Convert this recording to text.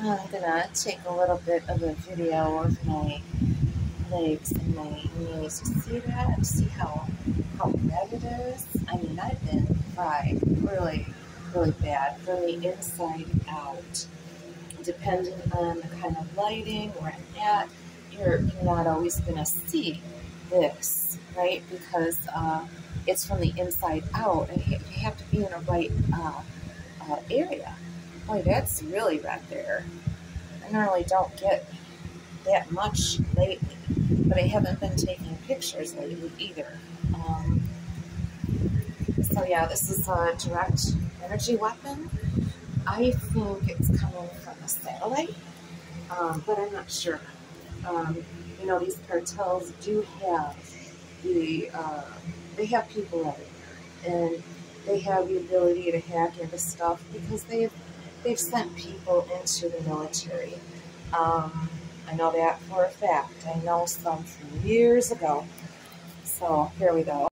I'm gonna take a little bit of a video of my legs and my knees. See that? See how how bad it is? I mean, I've been fried really, really bad from the inside out. Depending on the kind of lighting where I'm at, you're, you're not always gonna see this, right? Because uh, it's from the inside out, and you have to be in the right uh, uh, area. Boy, that's really red there. I normally don't get that much lately, but I haven't been taking pictures lately either. Um, so yeah, this is a direct energy weapon. I think it's coming from a satellite, um, but I'm not sure. Um, you know, these cartels do have the, uh, they have people everywhere, and they have the ability to hack into stuff because they've they've sent people into the military. Um, I know that for a fact. I know some from years ago. So here we go.